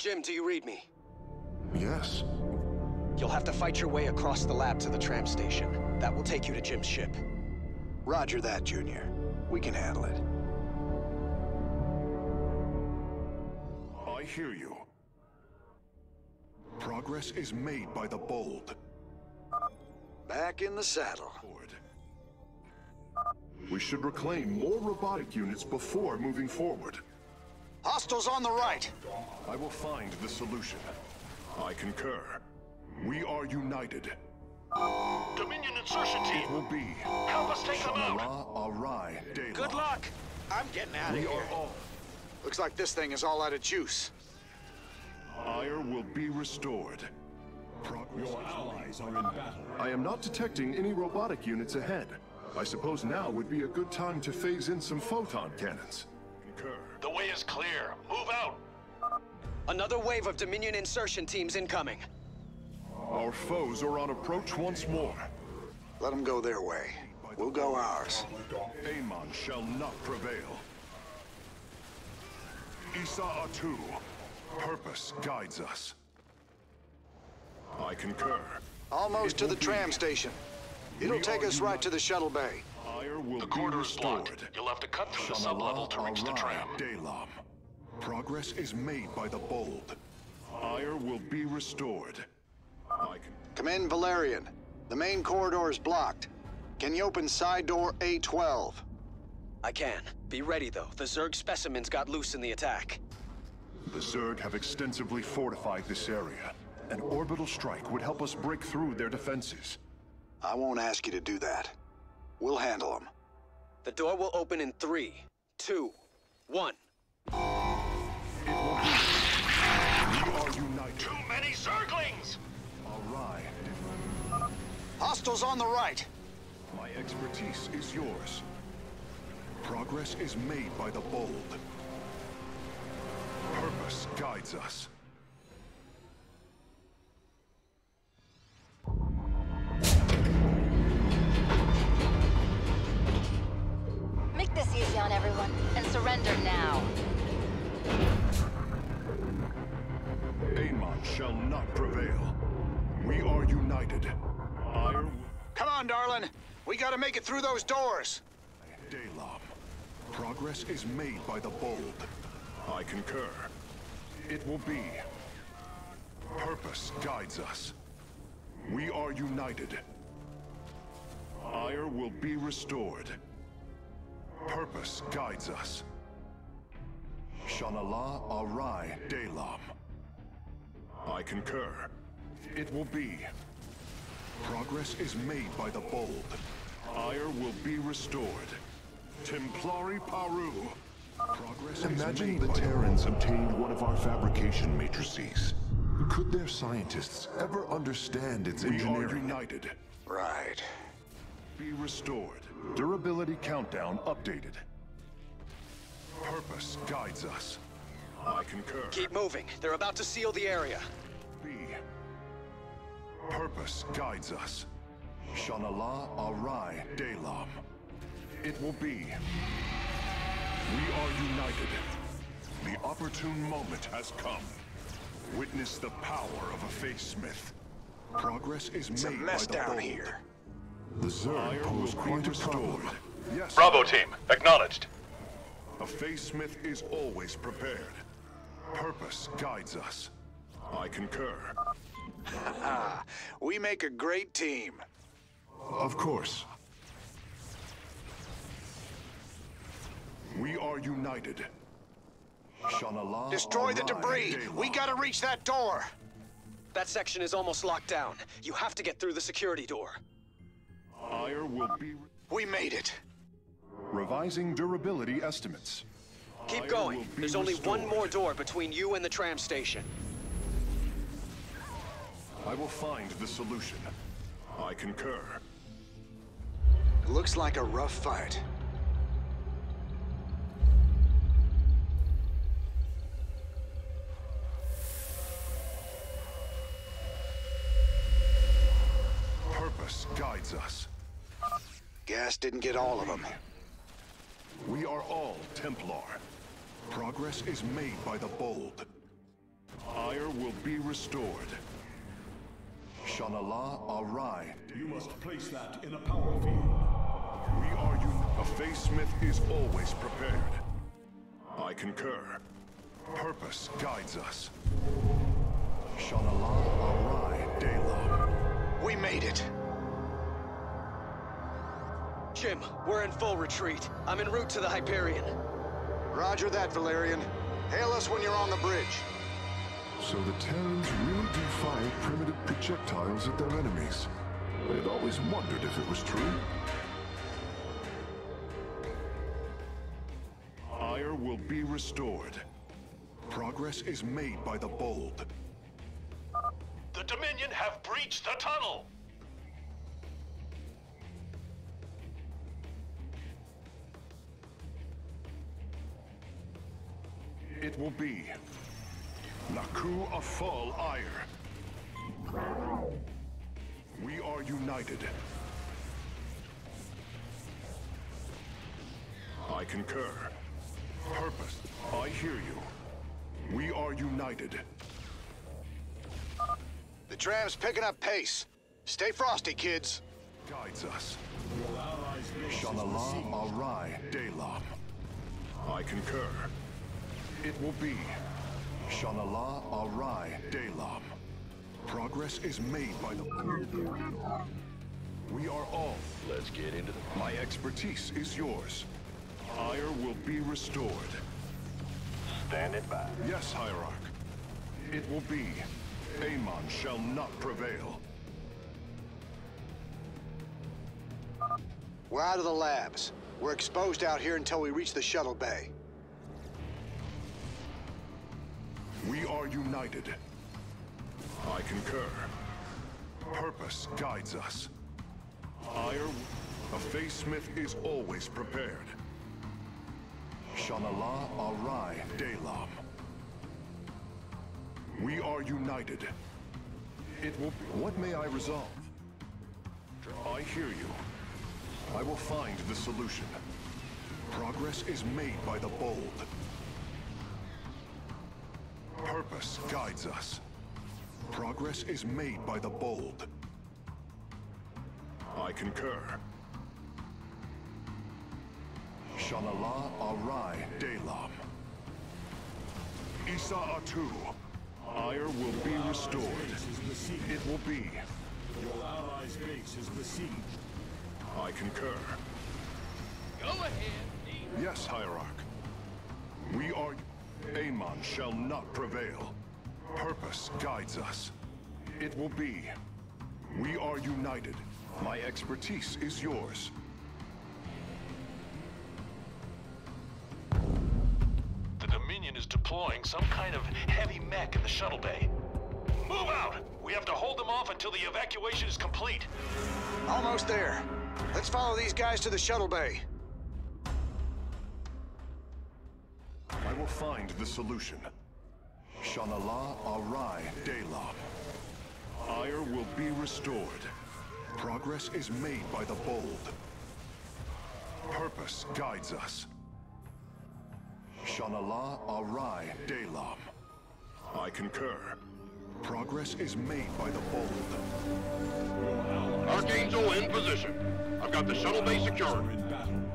Jim, do you read me? Yes. You'll have to fight your way across the lab to the tram station. That will take you to Jim's ship. Roger that, Junior. We can handle it. I hear you. Progress is made by the bold. Back in the saddle. We should reclaim more robotic units before moving forward. Hostiles on the right! I will find the solution. I concur. We are united. Dominion insertion team. It will be help us take them out. Shamala Arai Dela. Good luck! I'm getting out of We here. are all. Looks like this thing is all out of juice. Ire will be restored. Progress. Your allies are in battle. I am not detecting any robotic units ahead. I suppose now would be a good time to phase in some photon cannons. Concur. The way is clear. Move out. Another wave of Dominion insertion teams incoming. Our foes are on approach once more. Let them go their way. We'll go ours. Amon shall not prevail. Isa Atu. Purpose guides us. I concur. Almost It to will the be. tram station. It'll We take us right to the shuttle bay. Ire will The be corridor is restored. blocked. You'll have to cut through the sublevel to reach the tram. Dalam. Progress is made by the bold. Ire will be restored. I can... Come in, Valerian. The main corridor is blocked. Can you open side door A12? I can. Be ready, though. The Zerg specimens got loose in the attack. The Zerg have extensively fortified this area. An orbital strike would help us break through their defenses. I won't ask you to do that. We'll handle them. The door will open in three, two, one. It will be. We are united. Too many Zerglings! Arai. Hostiles on the right! My expertise is yours. Progress is made by the bold. Purpose guides us. Shall not prevail. We are united. Ire Come on, darling. We gotta make it through those doors. Dalam. Progress is made by the bold. I concur. It will be. Purpose guides us. We are united. Ire will be restored. Purpose guides us. Shanala Arai Dalam. I concur. It will be. Progress is made by the bold. Ire will be restored. Templari Paru. Progress Imagine is the made by Terrans obtained one of our fabrication matrices. Could their scientists ever understand its We are united. Right. Be restored. Durability countdown updated. Purpose guides us. I concur. Keep moving. They're about to seal the area. Be. Purpose guides us. Shanala Arai Dalam. It will be. We are united. The opportune moment has come. Witness the power of a phase-smith. Progress is It's a made mess by the down bold. here. The Zerg Ire pose will quite a problem. Yes. Bravo team, acknowledged. A phase-smith is always prepared. Purpose guides us. I concur. We make a great team. Of course. We are united. Shanala Destroy the debris. We gotta reach that door. That section is almost locked down. You have to get through the security door. Ire will be We made it. revising durability estimates. Keep going. There's only one more door between you and the tram station. I will find the solution. I concur. Looks like a rough fight. Purpose guides us. Gas didn't get all of them. We are all Templar. Progress is made by the bold. Ire will be restored. Shanala Arai. You must place that in a power field. We are you. A Phase-Smith is always prepared. I concur. Purpose guides us. Shanala Arai Delam. We made it. Jim, we're in full retreat. I'm en route to the Hyperion. Roger that, Valerian. Hail us when you're on the bridge. So the Terrans really do fire primitive projectiles at their enemies. I had always wondered if it was true. Ire will be restored. Progress is made by the bold. The Dominion have breached the tunnel! It will be Naku Afal Ire. We are united. I concur. Purpose. I hear you. We are united. The tram's picking up pace. Stay frosty, kids. Guides us. Your allies' base is Shanala besieged. Arai Delam. I concur. It will be Shanala Arai Delam. Progress is made by the... We are all... Let's get into the... My expertise is yours. Ire will be restored. Standing by. Yes, Hierarch. It will be. Amon shall not prevail. We're out of the labs. We're exposed out here until we reach the shuttle bay. We are united. I concur. Purpose guides us. Ire, a Phase-Smith is always prepared. Shanala Arai Delam. We are united. It will. What may I resolve? I hear you. I will find the solution. Progress is made by the bold. Purpose guides us. Progress is made by the bold. I concur. Shanala Arai Delam. Isa Atu. Ire will be restored. Base is besieged. It will be. Your allies' base is besieged. I concur. Go ahead. Yes, Hierarch. We are... Amon shall not prevail. Purpose guides us. It will be. We are united. My expertise is yours. The Dominion is deploying some kind of heavy mech in the shuttle bay. Move out! We have to hold them off until the evacuation is complete. Almost there. Let's follow these guys to the shuttle bay. Find the solution. Shanala Arai Delam. Ire will be restored. Progress is made by the bold. Purpose guides us. Shanala Arai Delam. I concur. Progress is made by the bold. Archangel in position. I've got the shuttle bay secured.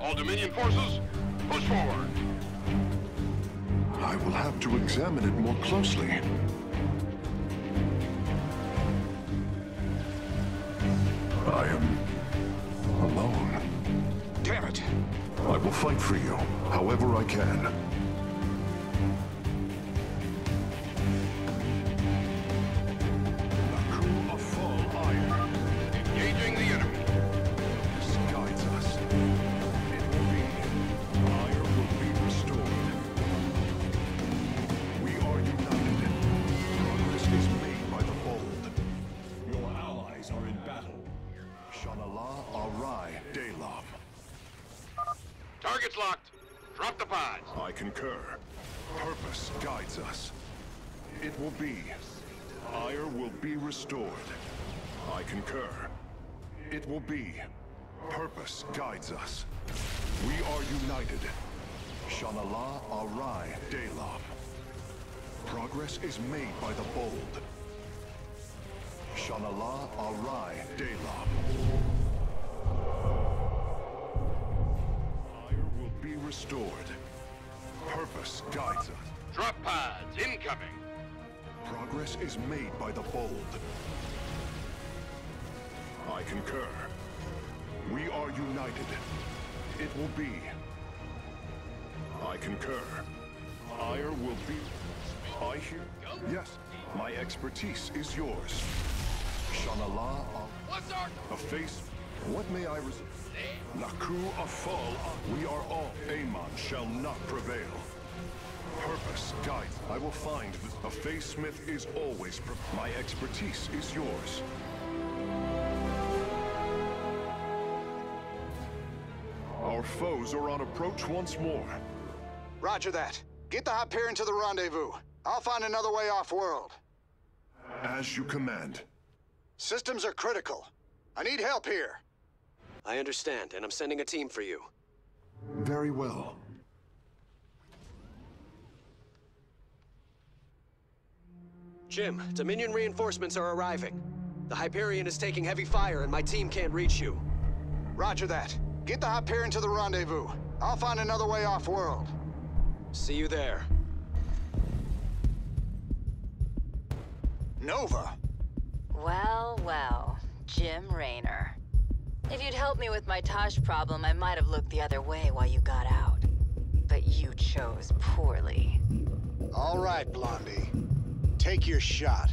All Dominion forces, push forward. I will have to examine it more closely. I am alone. Damn it. I will fight for you, however I can. Target's locked. Drop the pods. I concur. Purpose guides us. It will be. Ire will be restored. I concur. It will be. Purpose guides us. We are united. Shanala Arai Delam. Progress is made by the bold. Shanala Arai Delam. Be restored. Purpose guides us. Drop pods incoming. Progress is made by the bold. I concur. We are united. It will be. I concur. Ire will be. I hear. Yes, my expertise is yours. Shanala, What's our... a face. What may I res... Naku Afal, we are all. Amon shall not prevail. Purpose, guide. I will find the... A phase-smith is always... My expertise is yours. Our foes are on approach once more. Roger that. Get the Hyperion to the rendezvous. I'll find another way off-world. As you command. Systems are critical. I need help here. I understand, and I'm sending a team for you. Very well. Jim, Dominion reinforcements are arriving. The Hyperion is taking heavy fire and my team can't reach you. Roger that. Get the Hyperion to the rendezvous. I'll find another way off-world. See you there. Nova! Well, well, Jim Raynor. If you'd helped me with my Tosh problem, I might have looked the other way while you got out. But you chose poorly. All right, Blondie. Take your shot.